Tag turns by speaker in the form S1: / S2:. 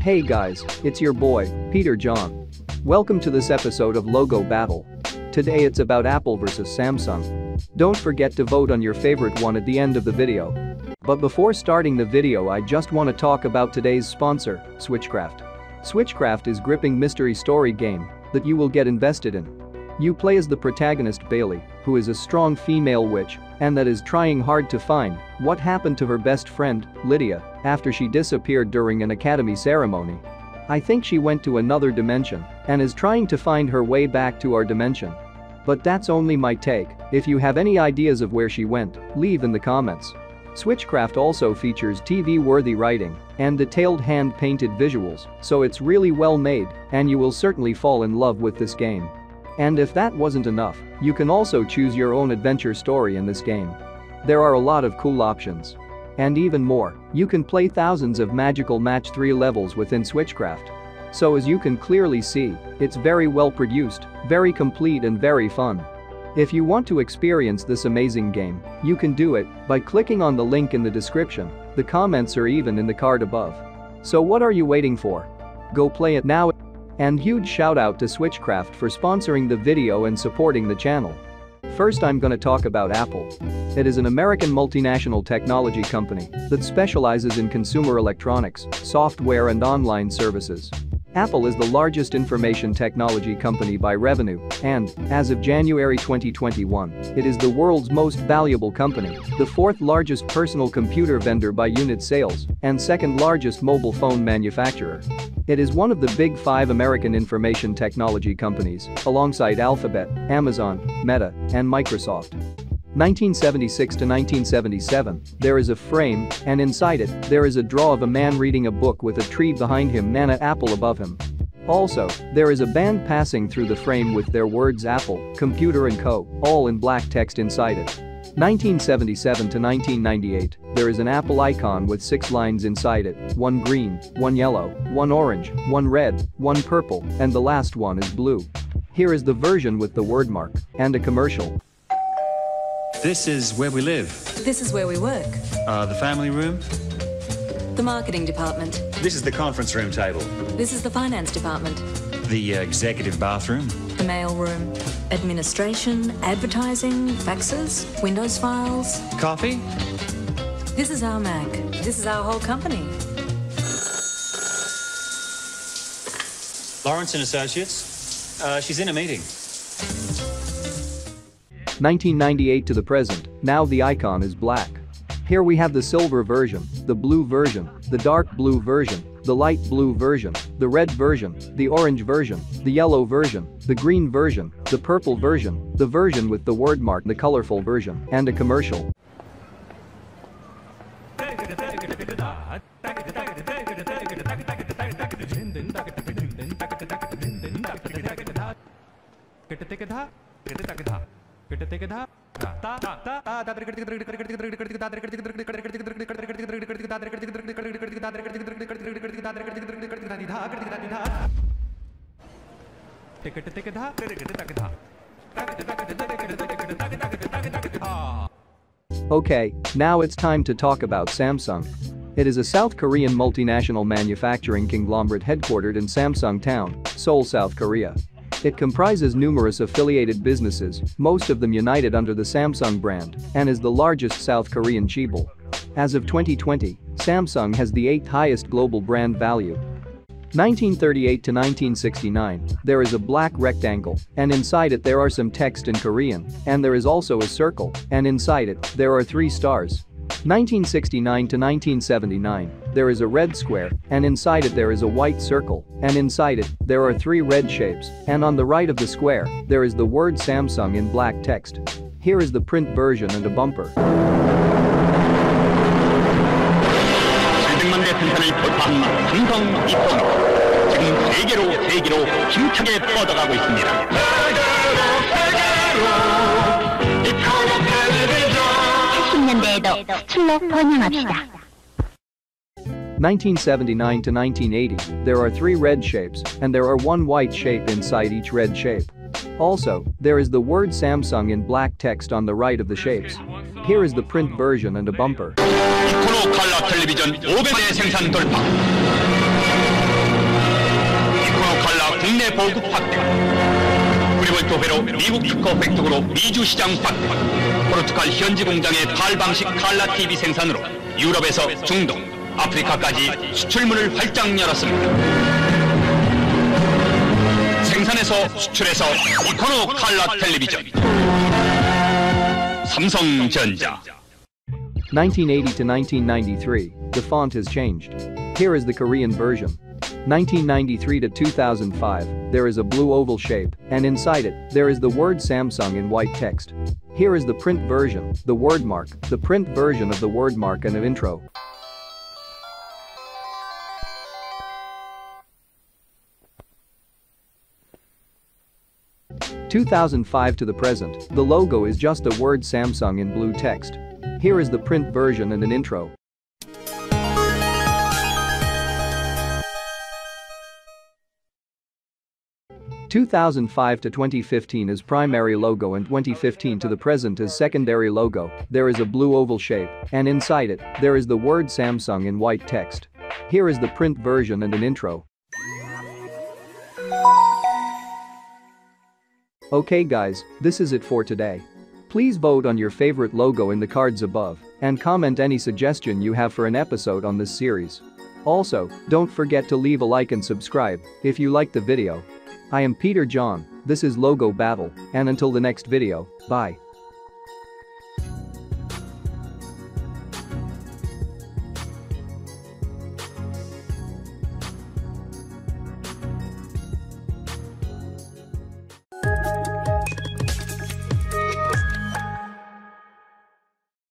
S1: Hey guys, it's your boy, Peter John. Welcome to this episode of Logo Battle. Today it's about Apple versus Samsung. Don't forget to vote on your favorite one at the end of the video. But before starting the video I just want to talk about today's sponsor, Switchcraft. Switchcraft is gripping mystery story game that you will get invested in. You play as the protagonist Bailey, who is a strong female witch and that is trying hard to find what happened to her best friend, Lydia, after she disappeared during an academy ceremony. I think she went to another dimension and is trying to find her way back to our dimension. But that's only my take, if you have any ideas of where she went, leave in the comments. Switchcraft also features TV-worthy writing and detailed hand-painted visuals, so it's really well made and you will certainly fall in love with this game. And if that wasn't enough, you can also choose your own adventure story in this game. There are a lot of cool options. And even more, you can play thousands of magical match 3 levels within Switchcraft. So as you can clearly see, it's very well produced, very complete and very fun. If you want to experience this amazing game, you can do it by clicking on the link in the description, the comments are even in the card above. So what are you waiting for? Go play it now and huge shout out to Switchcraft for sponsoring the video and supporting the channel. First I'm gonna talk about Apple. It is an American multinational technology company that specializes in consumer electronics, software and online services. Apple is the largest information technology company by revenue and, as of January 2021, it is the world's most valuable company, the fourth largest personal computer vendor by unit sales, and second largest mobile phone manufacturer. It is one of the big five American information technology companies, alongside Alphabet, Amazon, Meta, and Microsoft. 1976 to 1977, there is a frame, and inside it, there is a draw of a man reading a book with a tree behind him and an apple above him. Also, there is a band passing through the frame with their words Apple, Computer and Co., all in black text inside it. 1977 to 1998, there is an Apple icon with six lines inside it, one green, one yellow, one orange, one red, one purple, and the last one is blue. Here is the version with the word mark and a commercial.
S2: This is where we live.
S3: This is where we work.
S2: Uh, the family room.
S3: The marketing department.
S2: This is the conference room table.
S3: This is the finance department.
S2: The uh, executive bathroom.
S3: The mail room. Administration, advertising, faxes, Windows files.
S2: Coffee.
S3: This is our Mac. This is our whole company.
S2: Lawrence and Associates. Uh, she's in a meeting.
S1: 1998 to the present, now the icon is black. Here we have the silver version, the blue version, the dark blue version, the light blue version, the red version, the orange version, the yellow version, the green version, the purple version, the version with the word mark, the colorful version, and a commercial. Okay, now it's time to talk about Samsung. It is a South Korean multinational manufacturing conglomerate headquartered in Samsung Town, Seoul, South Korea. It comprises numerous affiliated businesses, most of them united under the Samsung brand, and is the largest South Korean chaebol. As of 2020, Samsung has the eighth highest global brand value. 1938 to 1969, there is a black rectangle, and inside it there are some text in Korean, and there is also a circle, and inside it, there are three stars. 1969 to 1979, there is a red square, and inside it there is a white circle, and inside it, there are three red shapes, and on the right of the square, there is the word Samsung in black text. Here is the print version and a bumper.
S4: 대에도 스출로 번영합시다.
S1: 1979 to 1980, there are three red shapes, and there are one white shape inside each red shape. Also, there is the word Samsung in black text on the right of the shapes. Here is the print version and a bumper.
S5: 이코노 칼라 텔레비전 500대 생산 돌파. 국내 보급 확대, 그리고 두 배로 미국 특허 획득으로 미주 시장 확대, 포르투갈 현지 공장의 탈 방식 칼라 TV 생산으로 유럽에서 중동, 아프리카까지 수출문을 활짝 열었습니다. 생산에서 수출해서 이코노 칼라 텔레비전. 삼성전자.
S1: 1980 to 1993, the font has changed. Here is the Korean version. 1993 to 2005, there is a blue oval shape, and inside it, there is the word Samsung in white text. Here is the print version, the word mark, the print version of the word mark and an intro. (2005 to the present), the logo is just the word Samsung in blue text. Here is the print version and an intro. Two thousand five to 2015 is primary logo and 2015 to the present is secondary logo, there is a blue oval shape, and inside it, there is the word Samsung in white text. Here is the print version and an intro. Okay guys, this is it for today. Please vote on your favorite logo in the cards above and comment any suggestion you have for an episode on this series. Also, don't forget to leave a like and subscribe if you like the video. I am Peter John, this is Logo Battle, and until the next video, bye.